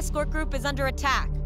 escort group is under attack.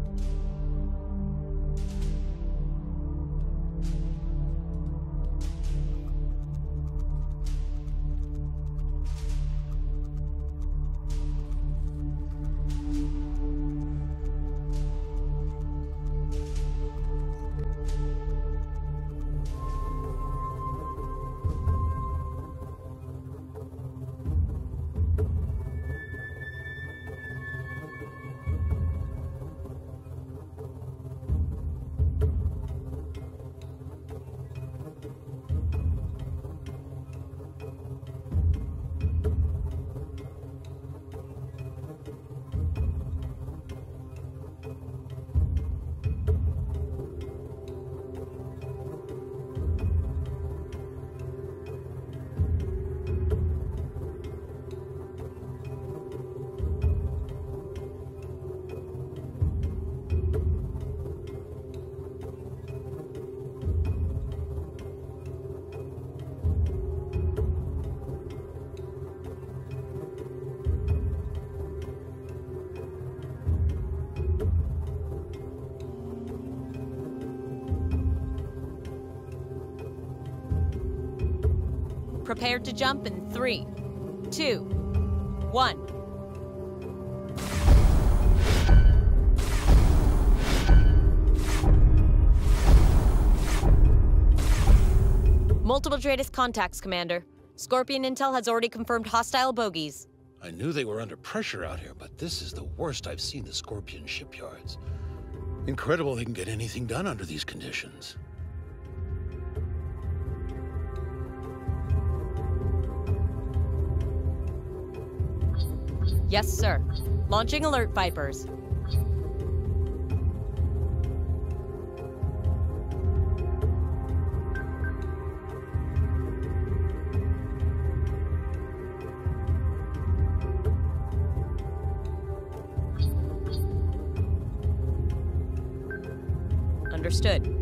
Prepared to jump in three, two, one. Multiple DRADIS contacts, Commander. Scorpion Intel has already confirmed hostile bogies. I knew they were under pressure out here, but this is the worst I've seen the Scorpion shipyards. Incredible they can get anything done under these conditions. Yes, sir. Launching alert Vipers. Understood.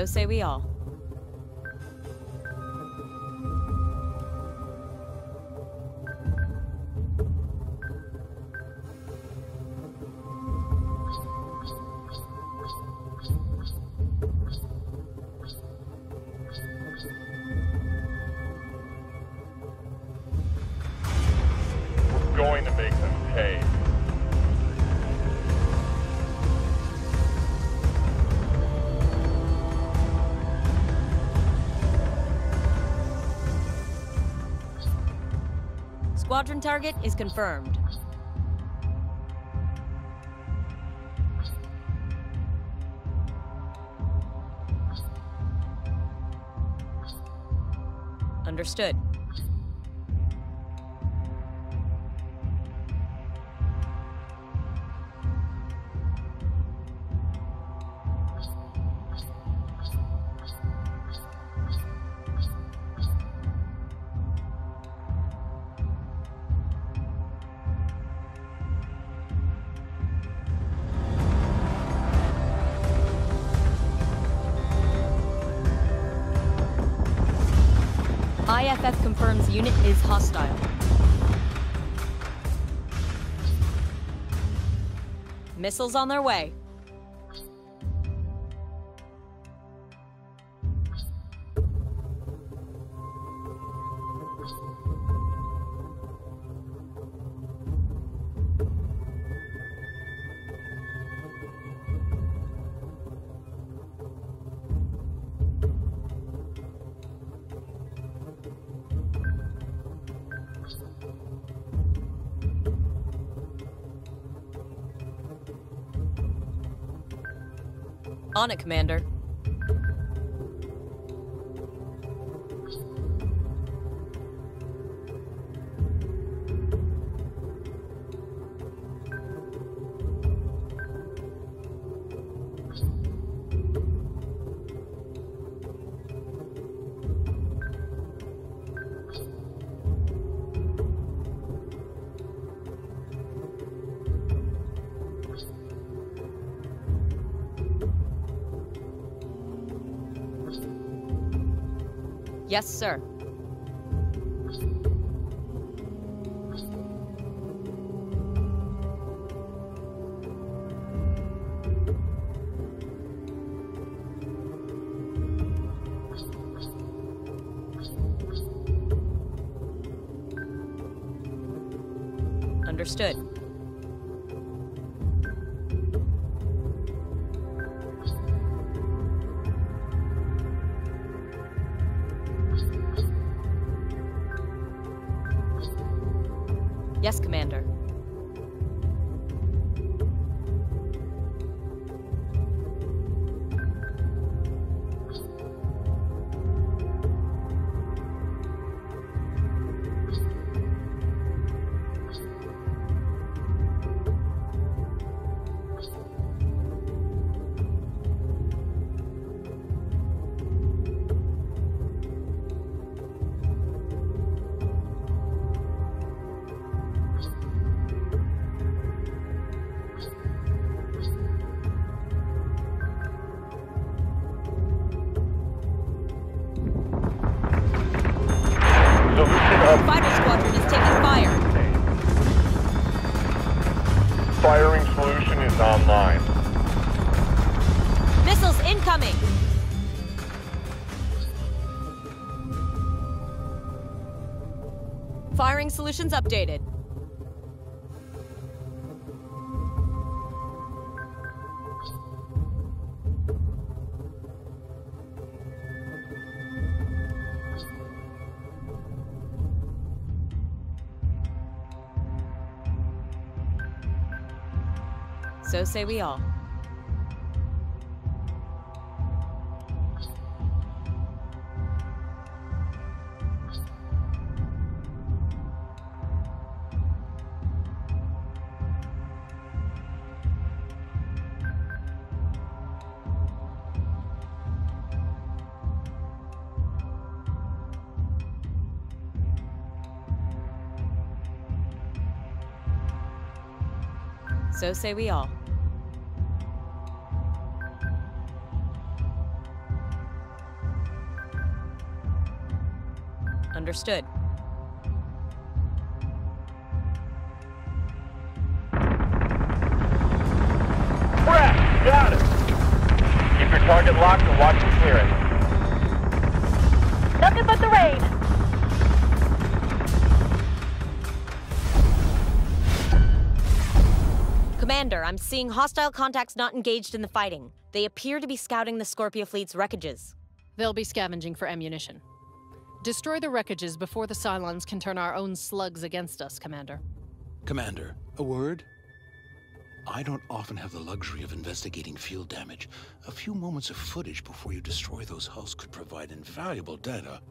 So say we all. Squadron target is confirmed. Understood. IFF confirms unit is hostile. Missiles on their way. On it, Commander. Yes, sir. Understood. Solutions updated. So say we all. So say we all. Understood. Brett, got it. Keep your target locked and watch for clearance. Commander, I'm seeing hostile contacts not engaged in the fighting. They appear to be scouting the Scorpion fleet's wreckages. They'll be scavenging for ammunition. Destroy the wreckages before the Cylons can turn our own slugs against us, Commander. Commander, a word? I don't often have the luxury of investigating field damage. A few moments of footage before you destroy those hulls could provide invaluable data.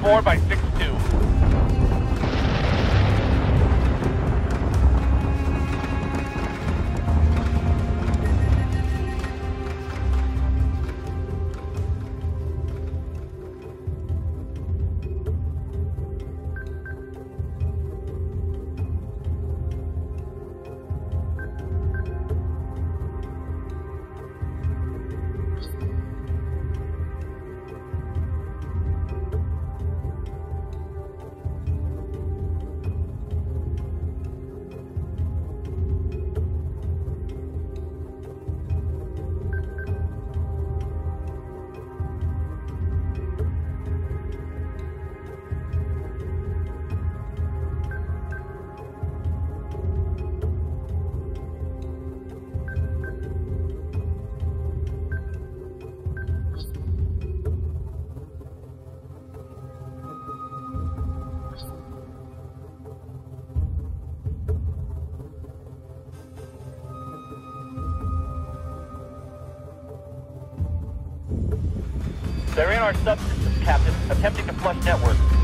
Target is 3-4 by subsystems, Captain, attempting to flush networks.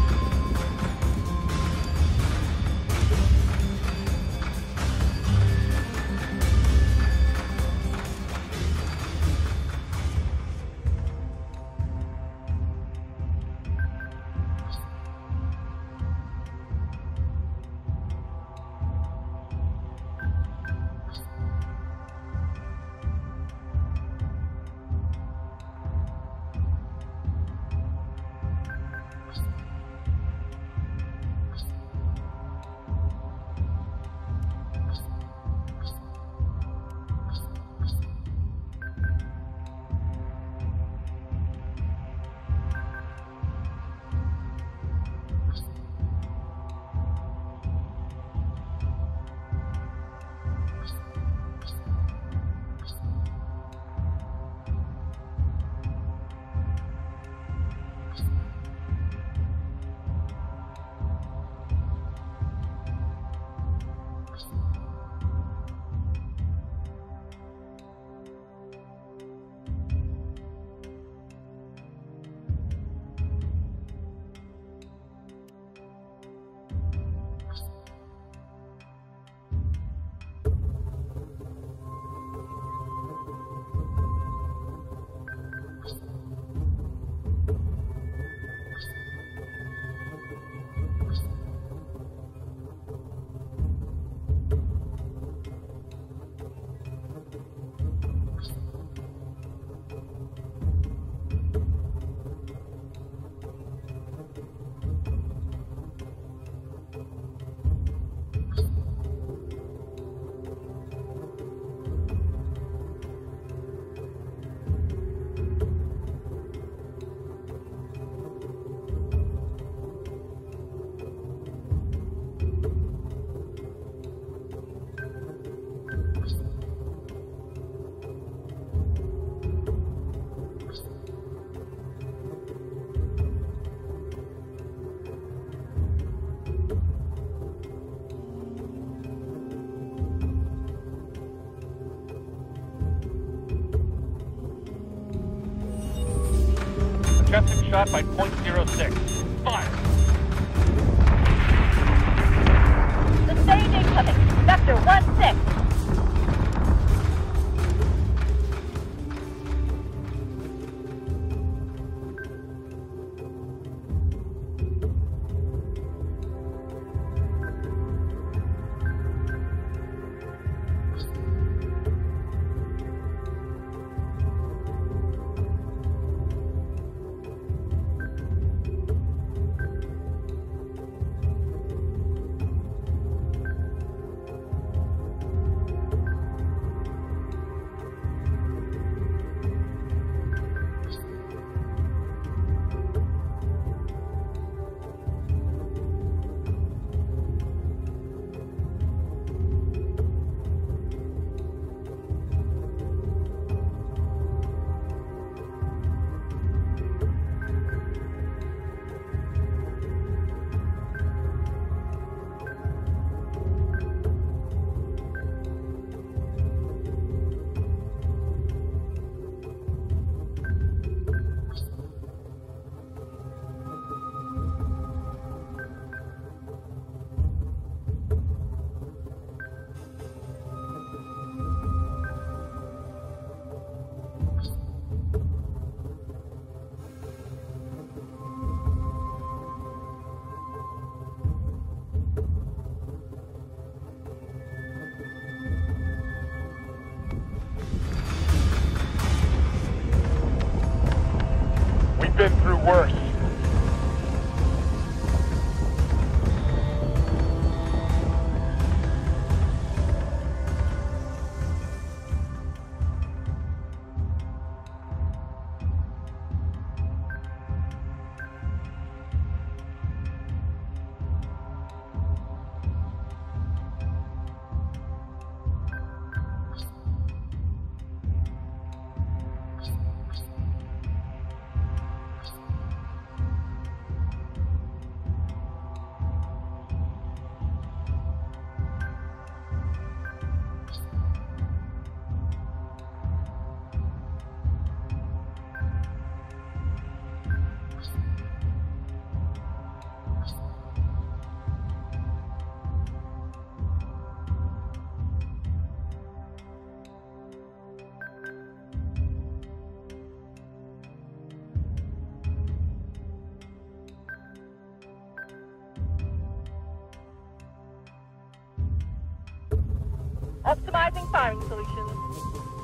By .06. Optimizing firing solutions.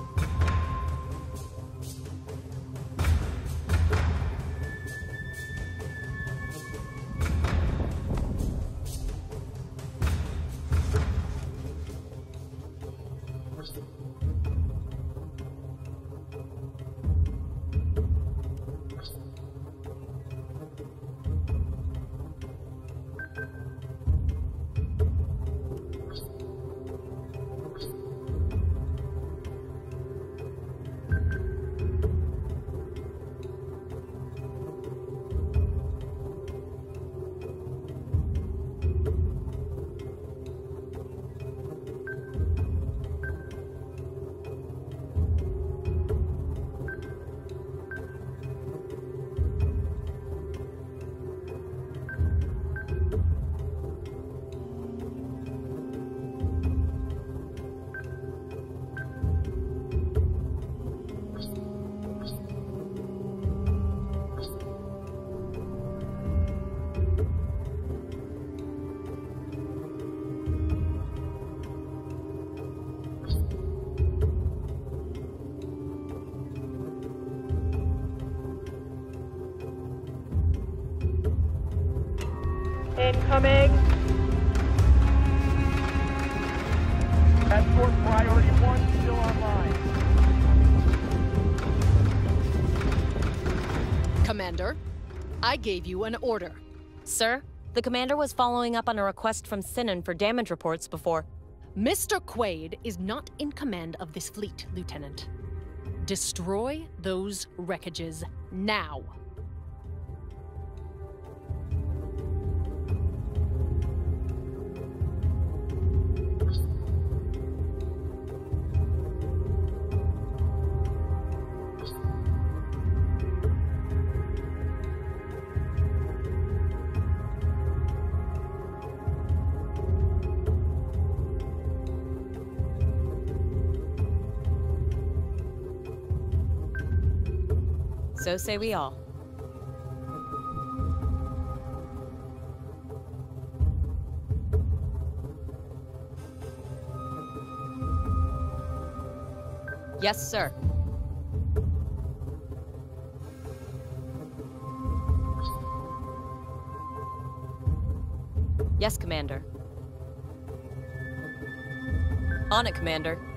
Commander, I gave you an order. Sir, the commander was following up on a request from Sinan for damage reports before. Mr. Quaid is not in command of this fleet, Lieutenant. Destroy those wreckages now. So say we all. Yes, sir. Yes, Commander. On it, Commander.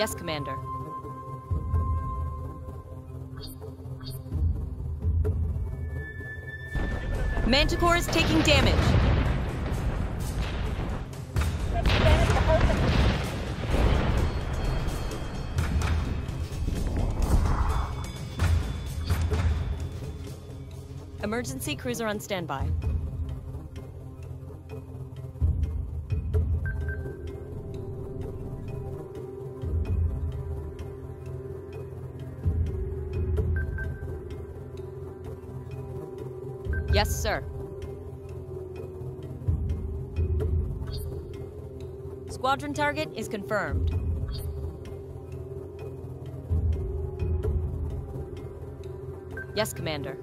Yes, Commander. Manticore is taking damage. Emergency cruiser on standby. Squadron target is confirmed. Yes, Commander.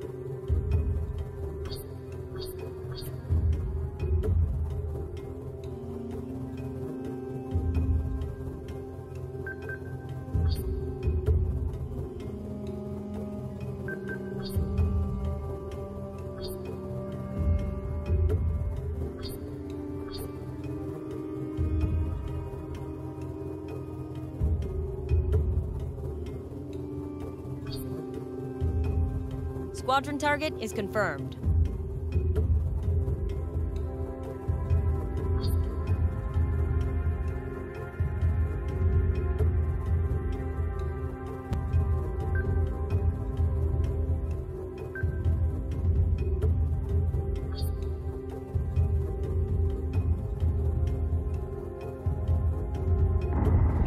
Squadron target is confirmed.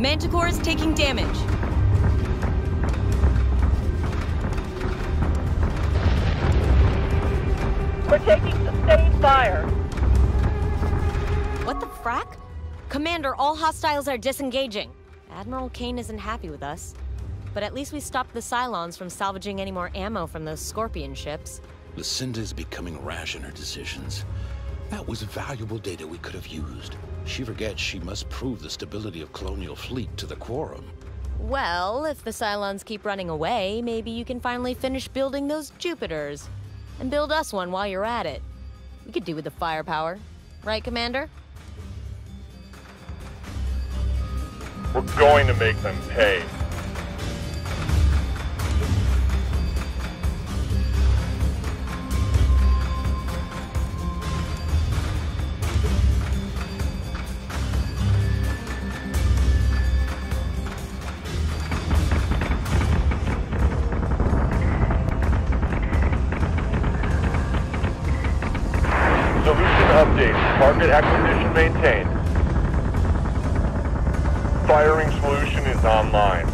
Manticore is taking damage. We're taking sustained fire. What the frack? Commander, all hostiles are disengaging. Admiral Kane isn't happy with us. But at least we stopped the Cylons from salvaging any more ammo from those Scorpion ships. Lucinda is becoming rash in her decisions. That was valuable data we could have used. She forgets she must prove the stability of Colonial Fleet to the Quorum. Well, if the Cylons keep running away, maybe you can finally finish building those Jupiters. And build us one while you're at it. We could do with the firepower. Right, Commander? We're going to make them pay. Target acquisition maintained. Firing solution is online.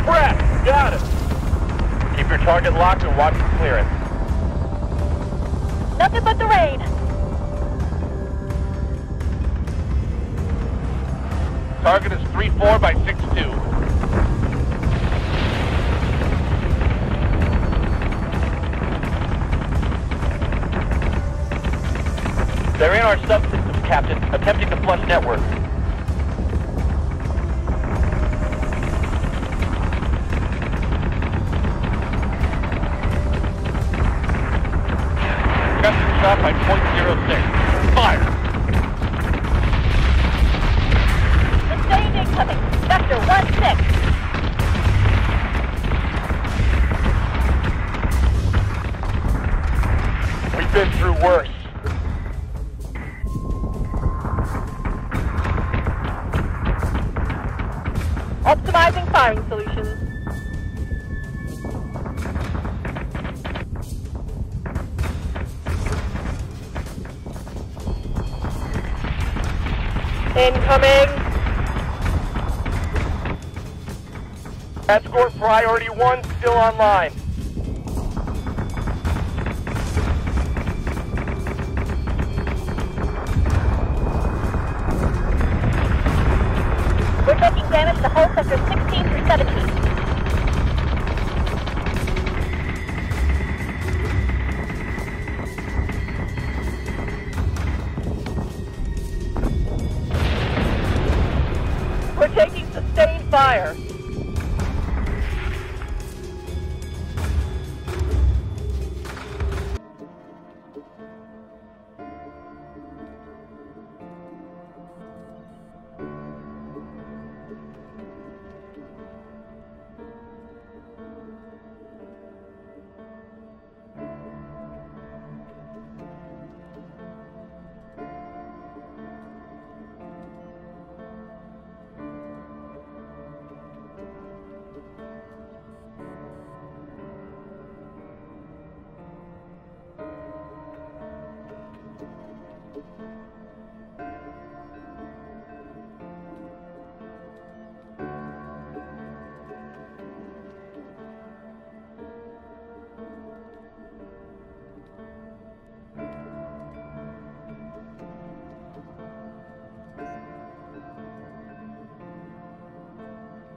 Press! Got it! Keep your target locked and watch for clearance. Nothing but the rain. Target is 3-4 by 6-2. They're in our subsystems, Captain, attempting to flush network. Captain shot by .06. Fire! Sustained incoming. Vector 1-6. We've been through worse. Escort priority one still online.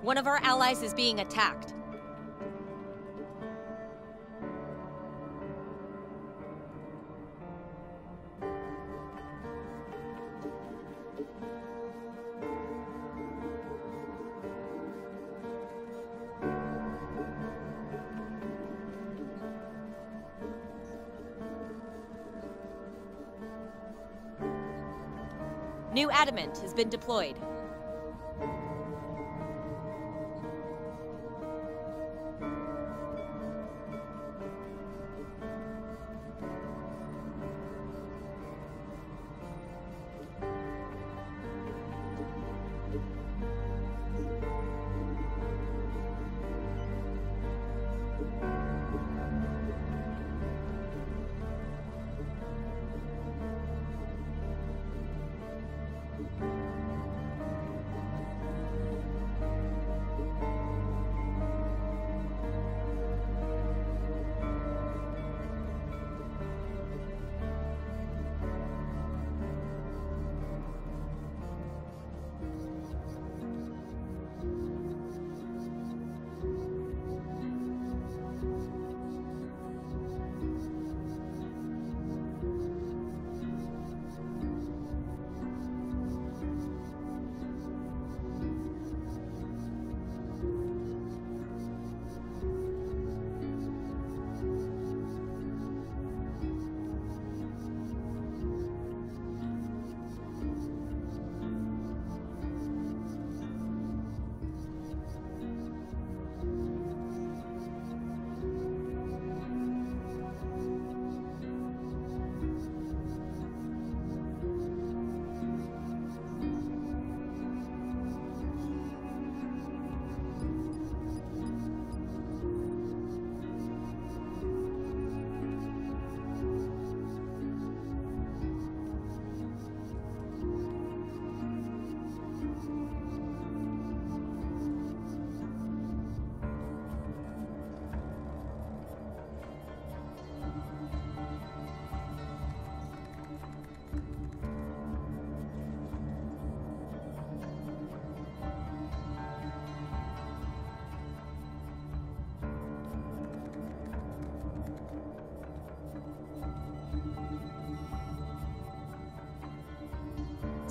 One of our allies is being attacked. New adamant has been deployed.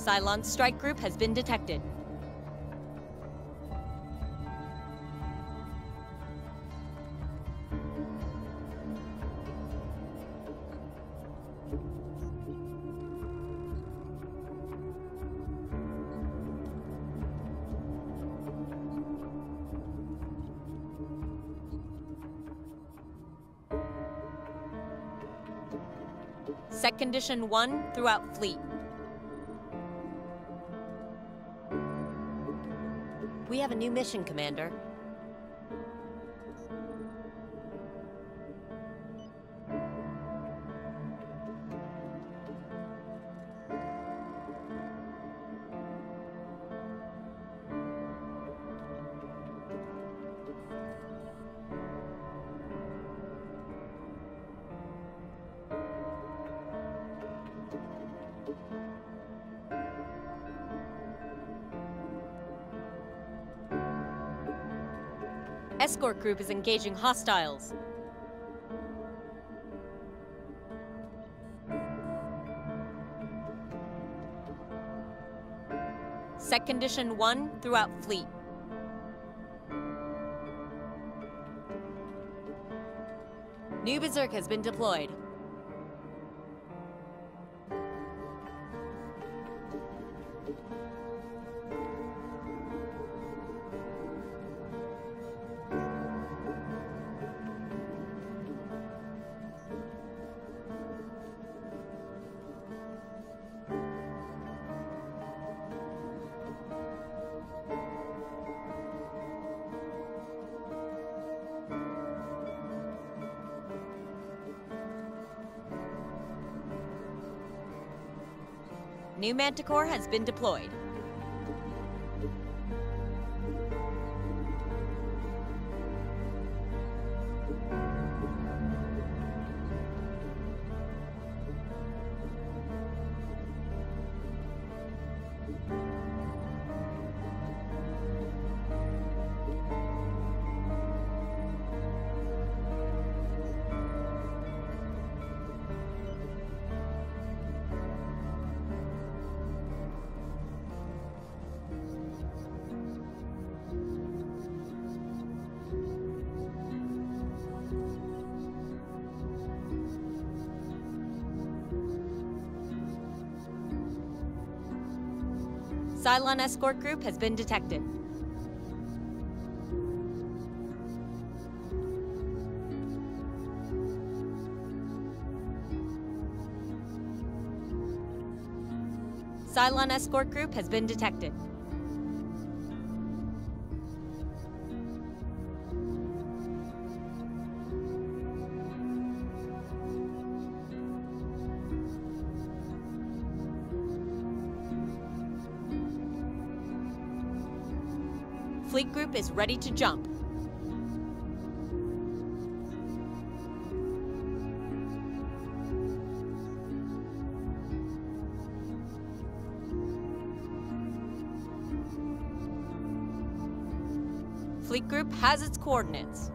Cylon's strike group has been detected. Set condition 1 throughout fleet. Have a new mission, Commander. Escort group is engaging hostiles. Set condition 1 throughout fleet. New Berzerk has been deployed. New Manticore has been deployed. Cylon escort group has been detected. Cylon escort group has been detected. Is ready to jump. Fleet group has its coordinates.